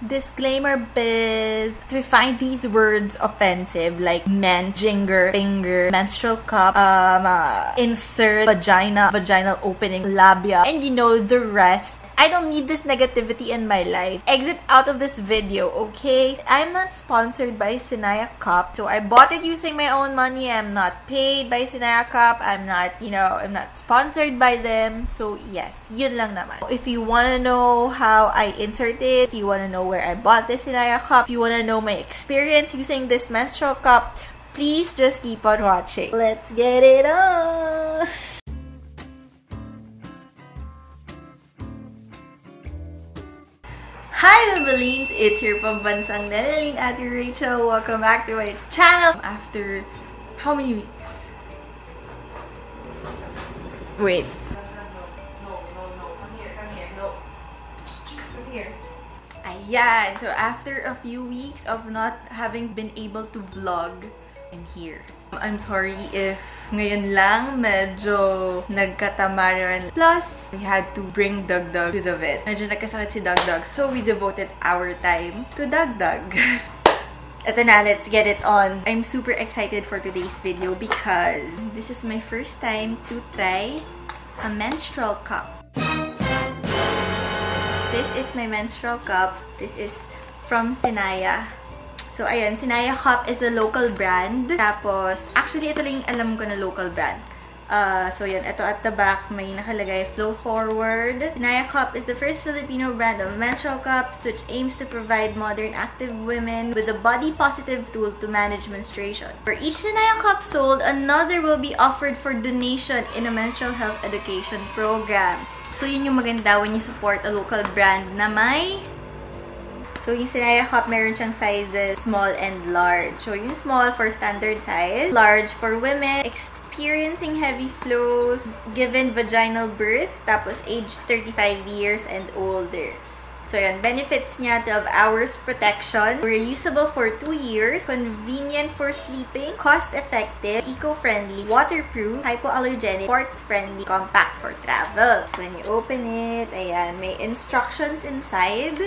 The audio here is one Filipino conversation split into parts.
Disclaimer biz. If you find these words offensive, like men, jinger, finger, menstrual cup, um, uh, insert, vagina, vaginal opening, labia, and you know the rest, I don't need this negativity in my life. Exit out of this video, okay? I'm not sponsored by Sinaya Cup, so I bought it using my own money. I'm not paid by Sinaya Cup. I'm not, you know, I'm not sponsored by them. So, yes, yun lang naman. If you wanna know how I insert it, if you wanna know where I bought this Sinaya Cup, if you wanna know my experience using this menstrual cup, please just keep on watching. Let's get it on! Hi, Mabalines! It's your pambansang at your Rachel. Welcome back to my channel. After how many weeks? Wait. Come here, come here. No. Come here. Ayan. So, after a few weeks of not having been able to vlog, I'm here. I'm sorry if ngayon lang medyo nagkatamaran. Plus, we had to bring Dugdug to the vet. Medyo nagkasakit si Dugdug, so we devoted our time to Dugdug. Ito na, let's get it on. I'm super excited for today's video because this is my first time to try a menstrual cup. This is my menstrual cup. This is from Sinaya. So, ayan, Sinaya Cup is a local brand. Tapos, actually, ito lang alam ko na local brand. Uh, so, yan. Ito at the back, may nakalagay, Flow Forward. Sinaya Cup is the first Filipino brand of menstrual cups which aims to provide modern active women with a body-positive tool to manage menstruation. For each Sinaya Cup sold, another will be offered for donation in a menstrual health education program. So, yun yung maganda when you support a local brand na may So, yung Sinaya Cup, meron siyang sizes small and large. So, yung small for standard size, large for women, experiencing heavy flows, given vaginal birth, tapos age 35 years and older. So, yan. Benefits niya, 12 hours protection, reusable for 2 years, convenient for sleeping, cost-effective, eco-friendly, waterproof, hypoallergenic, sports-friendly, compact for travel. So, when you open it, ayan, may instructions inside.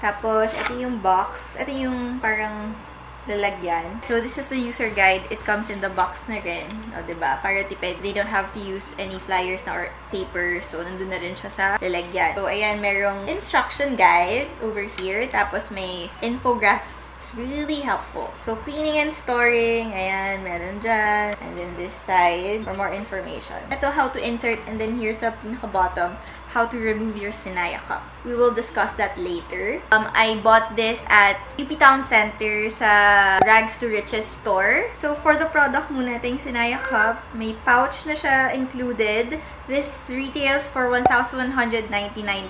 Tapos, ito yung box. Ito yung parang lalagyan. So, this is the user guide. It comes in the box na rin. O, diba? Para tipid. They don't have to use any flyers na or papers. So, nandun na rin siya sa lalagyan. So, ayan, merong instruction guide over here. Tapos, may infographic really helpful. So, cleaning and storing, ayan, meron dyan. And then this side, for more information. Ito, how to insert, and then here's sa pinaka-bottom, how to remove your Sinaya cup. We will discuss that later. Um, I bought this at UP Town Center sa Rags to Riches store. So, for the product muna, ito Sinaya cup. May pouch na siya included. This retails for 1,199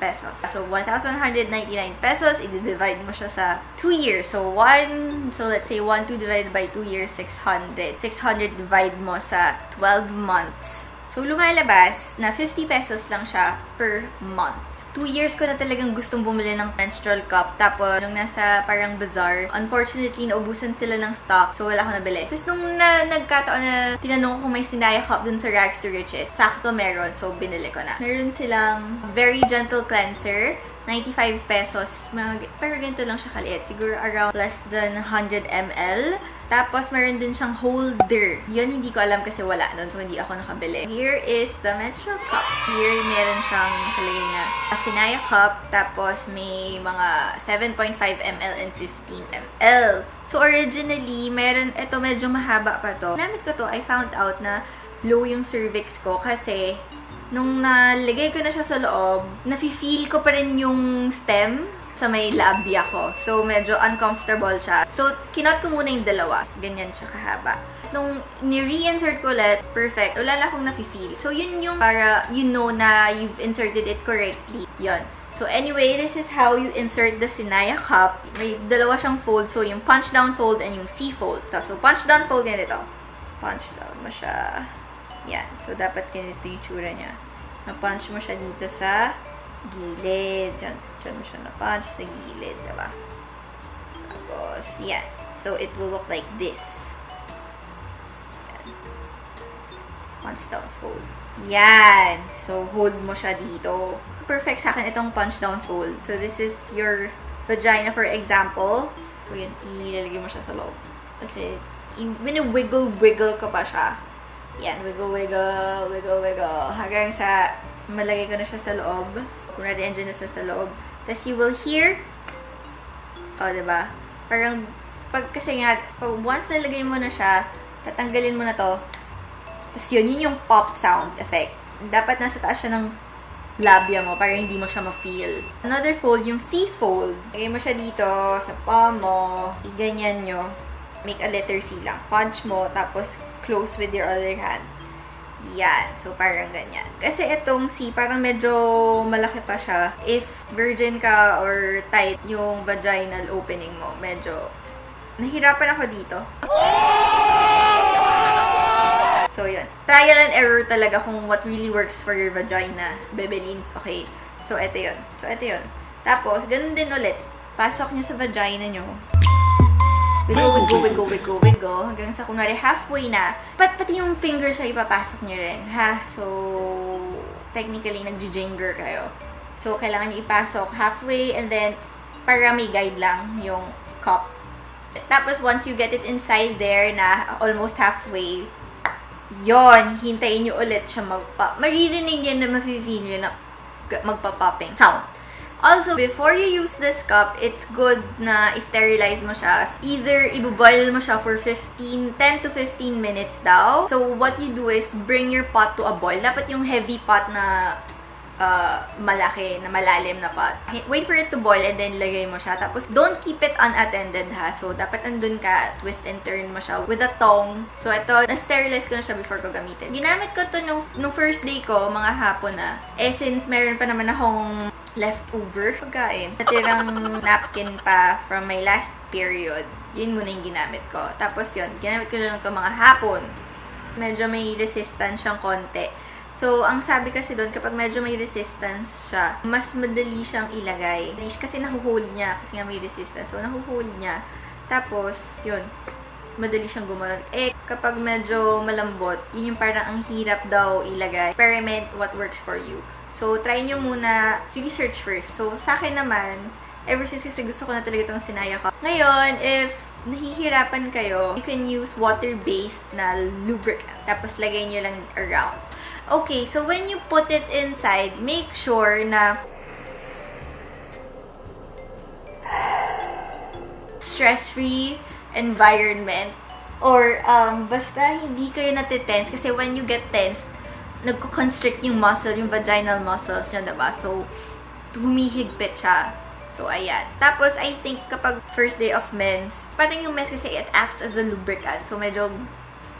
pesos. So, 1,199 pesos, i-divide mo siya sa 2 years. So, 1, so let's say 1, 2 divided by 2 years, 600. 600 divide mo sa 12 months. So, lumalabas na 50 pesos lang siya per month. Two years ko na talagang gustong bumili ng menstrual cup. Tapos, nung nasa parang bazaar, unfortunately, naubusan sila ng stock. So, wala akong nabili. Tapos, nung na, nagkataon na tinanong ko kung may Sinaya cup dun sa Rags to Riches, sakto meron. So, binili ko na. Meron silang very gentle cleanser. 95 pesos. Mga, pero ganito lang siya kaliit. Siguro around less than 100 ml. Tapos, meron din siyang holder. Yun, hindi ko alam kasi wala doon. So, hindi ako nakabili. Here is the menstrual cup. Here, meron siyang nakalagay na Sinaya cup. Tapos, may mga 7.5 ml and 15 ml. So, originally, meron, ito medyo mahaba pa to. Namit ko to, I found out na low yung cervix ko kasi nung nalagay ko na siya sa loob, nafe-feel ko pa rin yung stem sa may labia ko. So, medyo uncomfortable siya. So, kinot ko muna yung dalawa. Ganyan siya kahaba. Nung ni-reinsert ko ulit, perfect. Wala na akong nafe-feel. So, yun yung para you know na you've inserted it correctly. Yun. So, anyway, this is how you insert the Sinaya cup. May dalawa siyang fold. So, yung punch down fold and yung C fold. So, punch down fold ganito. Punch down mo siya. Yan. So, dapat ganito yung tsura niya. Na-punch mo siya dito sa gilid. Diyan, diyan mo siya na-punch sa gilid. Diba? Tapos, yan. So, it will look like this. Yan. Punch down fold. Yan. So, hold mo siya dito. Perfect sa akin itong punch down fold. So, this is your vagina, for example. So, yun, ilalagay mo siya sa loob. Kasi, wiggle-wiggle ko pa siya. Yan, wiggle-wiggle, wiggle-wiggle. Hanggang sa malagay ko na siya sa loob. Kung na-engine na sa loob. Tapos, you will hear, o, oh, diba? Parang, pag kasi nga, pag once nalagay mo na siya, tatanggalin mo na to. Tapos yun, yun yung pop sound effect. Dapat nasa taas siya ng labia mo para hindi mo siya ma-feel. Another fold, yung C-fold. Lagay mo siya dito sa palm mo. Ganyan nyo. Make a letter C lang. Punch mo, tapos close with your other hand. Yan. So, parang ganyan. Kasi itong C, parang medyo malaki pa siya. If virgin ka or tight yung vaginal opening mo, medyo nahirapan ako dito. So, yun. Trial and error talaga kung what really works for your vagina. Bebelins, okay. So, ito yun. So, ito yun. Tapos, ganun din ulit. Pasok nyo sa vagina nyo. Wiggle, wiggle, wiggle, wiggle, wiggle. Hanggang sa kunwari halfway na. Pat, pati yung finger siya ipapasok nyo rin. Ha? So, technically, nag-jinger kayo. So, kailangan nyo ipasok halfway and then, para may guide lang yung cup. Tapos, once you get it inside there na almost halfway, yon hintayin nyo ulit siya magpa... Maririnig yun na mafe-feel nyo na magpa-popping sound. Also, before you use this cup, it's good na sterilize mo siya. Either ibuboil mo siya for 15, 10 to 15 minutes daw. So, what you do is bring your pot to a boil. Dapat yung heavy pot na uh, malaki, na malalim na pot. Wait for it to boil and then lagay mo siya. Tapos, don't keep it unattended ha. So, dapat andun ka, twist and turn mo siya with a tong. So, ito, na-sterilize ko na siya before ko gamitin. Ginamit ko to nung, nung first day ko, mga hapon na. Eh, since meron pa naman akong leftover pagkain, natirang napkin pa from my last period, yun muna yung ginamit ko. Tapos yun, ginamit ko lang to mga hapon. Medyo may resistance siyang konti. So, ang sabi kasi doon, kapag medyo may resistance siya, mas madali siyang ilagay. Kasi nahuhold niya, kasi nga may resistance. So, nahuhold niya. Tapos, yun, madali siyang gumalaw. Eh, kapag medyo malambot, yun yung parang ang hirap daw ilagay. Experiment what works for you. So, try nyo muna, research first. So, sa akin naman, ever since kasi gusto ko na talaga itong sinaya ko. Ngayon, if nahihirapan kayo, you can use water-based na lubricant. Tapos, lagay nyo lang around. Okay, so when you put it inside, make sure na stress-free environment or um, basta hindi kayo natitense kasi when you get tense, nagko-constrict yung muscle, yung vaginal muscles nyo, diba? So, humihigpit siya. So, ayan. Tapos, I think kapag first day of mens, parang yung mens kasi it acts as a lubricant. So, medyo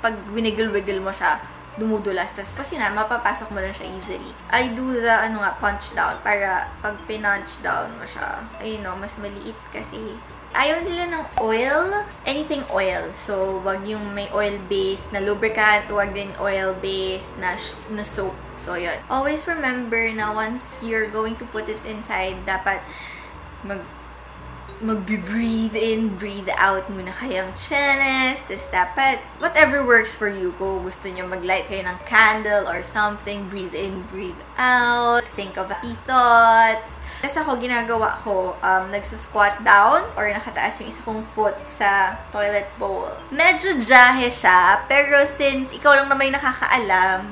pag winiggle-wiggle mo siya, dumudulas. Tapos, yun na, mapapasok mo na siya easily. I do the, ano nga, punch down. Para, pag pinunch down mo siya, ayun no, mas maliit kasi. Ayaw nila ng oil, anything oil. So, wag yung may oil-based na lubricant, wag din oil-based na, na soap. So, yun. Always remember na once you're going to put it inside, dapat mag mag-breathe in, breathe out muna kayong chenes. Tapos dapat, whatever works for you. Kung gusto nyo mag-light kayo ng candle or something, breathe in, breathe out. Think of happy thoughts. Tapos ako, ginagawa ko, um, nagsa-squat down or nakataas yung isa kong foot sa toilet bowl. Medyo jahe siya, pero since ikaw lang naman yung nakakaalam,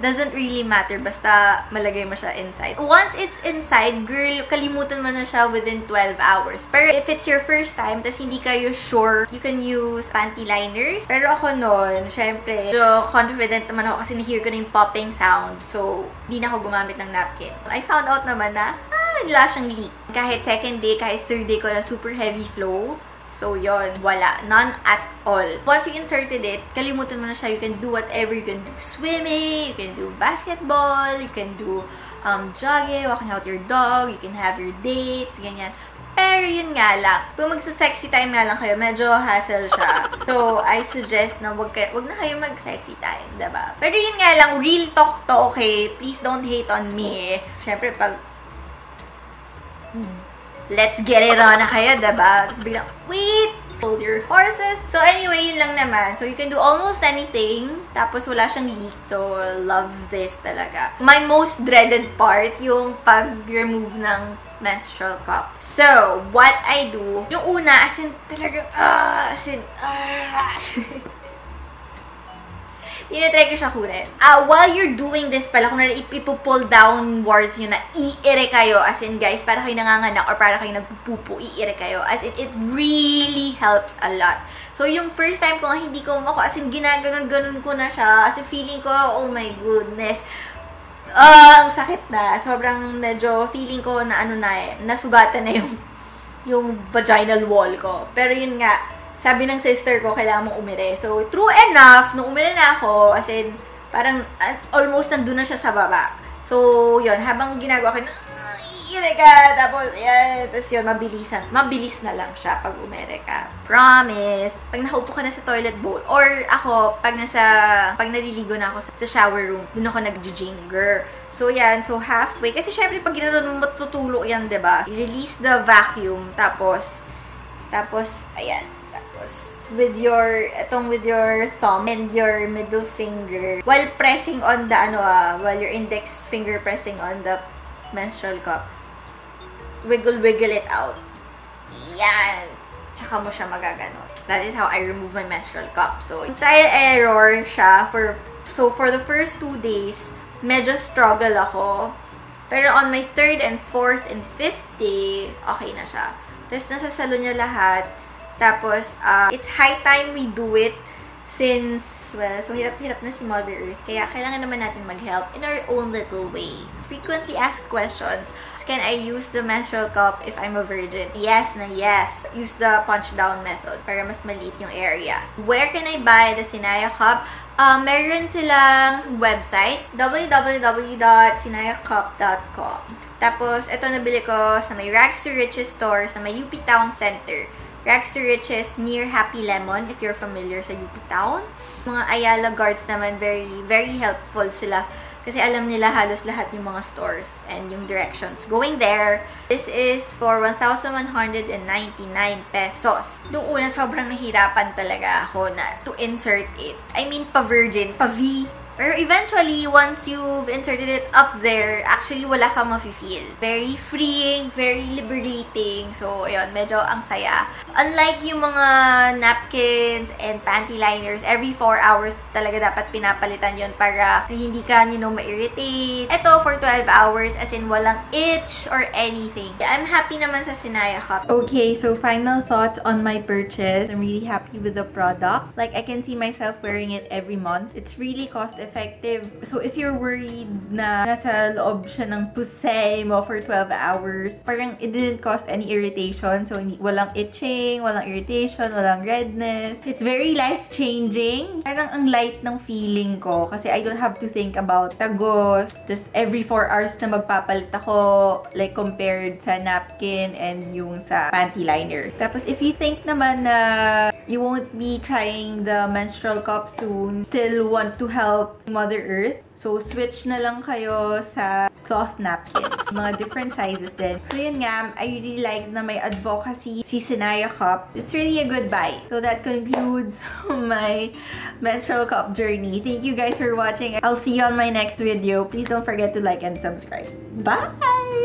doesn't really matter basta malagay mo siya inside. Once it's inside, girl, kalimutan mo na siya within 12 hours. Pero if it's your first time, tas hindi kayo sure, you can use panty liners. Pero ako noon, syempre, so confident naman ako kasi na-hear ko na yung popping sound. So, hindi na ako gumamit ng napkin. I found out naman na, ah, wala siyang leak. Kahit second day, kahit third day ko na super heavy flow, So, yon Wala. None at all. Once you inserted it, kalimutan mo na siya. You can do whatever. You can do swimming, you can do basketball, you can do um, jogging, walking out your dog, you can have your dates, ganyan. Pero yun nga lang, kung magsa-sexy time nga lang kayo, medyo hassle siya. So, I suggest na wag, kayo, wag na kayo mag-sexy time, diba? Pero yun nga lang, real talk to, okay? Please don't hate on me. Siyempre, pag let's get it on na kayo, diba? Tapos biglang, wait! hold your horses. So anyway, yun lang naman. So you can do almost anything. Tapos wala siyang leak. So love this talaga. My most dreaded part, yung pag-remove ng menstrual cup. So, what I do, yung una, as in, talagang, ah, as in, ah, tinatry ko siya kunin. Uh, while you're doing this pala, kung ipipull downwards yun na iire kayo, as in guys, para kayo nanganganak or para kayo nagpupupo, iire kayo. As in, it really helps a lot. So, yung first time ko, hindi ko ako, as in, ginaganon-ganon ko na siya. As in, feeling ko, oh my goodness. Uh, sakit na. Sobrang medyo feeling ko na ano na eh, nasugatan na yung yung vaginal wall ko. Pero yun nga, sabi ng sister ko, kailangan mong umire. So, true enough, nung umire na ako, as in, parang uh, almost nandun na siya sa baba. So, yun, habang ginagawa ko, iire ka, tapos, yan, tapos yun, mabilisan. Mabilis na lang siya pag umire ka. Promise. Pag nakaupo ka na sa toilet bowl, or ako, pag nasa, pag naliligo na ako sa, sa shower room, dun ako nag-jinger. So, yan. So, halfway. Kasi, syempre, pag ginanon mo, matutulo yan, ba diba? Release the vacuum. Tapos, tapos, ayan with your, itong with your thumb and your middle finger while pressing on the, ano ah, while your index finger pressing on the menstrual cup. Wiggle, wiggle it out. Yan! Tsaka mo siya magagano. That is how I remove my menstrual cup. So, trial error siya for, so for the first two days, medyo struggle ako. Pero on my third and fourth and fifth day, okay na siya. Tapos nasa salon niya lahat tapos, uh, it's high time we do it since, well, so hirap-hirap na si Mother Earth. Kaya kailangan naman natin mag-help in our own little way. Frequently asked questions. Can I use the menstrual cup if I'm a virgin? Yes na yes. Use the punch down method para mas maliit yung area. Where can I buy the Sinaya cup? Uh, meron silang website, www.sinayacup.com. Tapos, ito nabili ko sa may Rags to Riches store sa may UP Town Center. Rags to Riches near Happy Lemon, if you're familiar sa UP Town. Mga Ayala guards naman, very, very helpful sila. Kasi alam nila halos lahat yung mga stores and yung directions. Going there, this is for 1,199 pesos. Noong una, sobrang nahirapan talaga ako na to insert it. I mean, pa-virgin, pa-V pero eventually, once you've inserted it up there, actually wala kang mafe-feel. Very freeing, very liberating. So, ayun, medyo ang saya. Unlike yung mga napkins and panty liners, every 4 hours talaga dapat pinapalitan yon para hindi ka, you know, ma-irritate. Ito, for 12 hours, as in walang itch or anything. I'm happy naman sa Sinaya Cup. Okay, so final thoughts on my purchase. I'm really happy with the product. Like, I can see myself wearing it every month. It's really cost effective. So, if you're worried na nasa loob siya ng pusay mo for 12 hours, parang it didn't cause any irritation. So, walang itching, walang irritation, walang redness. It's very life-changing. Parang ang light ng feeling ko kasi I don't have to think about tagos. This every 4 hours na magpapalit ako like compared sa napkin and yung sa panty liner. Tapos, if you think naman na you won't be trying the menstrual cup soon, still want to help Mother Earth. So, switch na lang kayo sa cloth napkins. Mga different sizes din. So, yun nga, I really like na may advocacy si Sinaya Cup. It's really a good buy. So, that concludes my menstrual cup journey. Thank you guys for watching. I'll see you on my next video. Please don't forget to like and subscribe. Bye!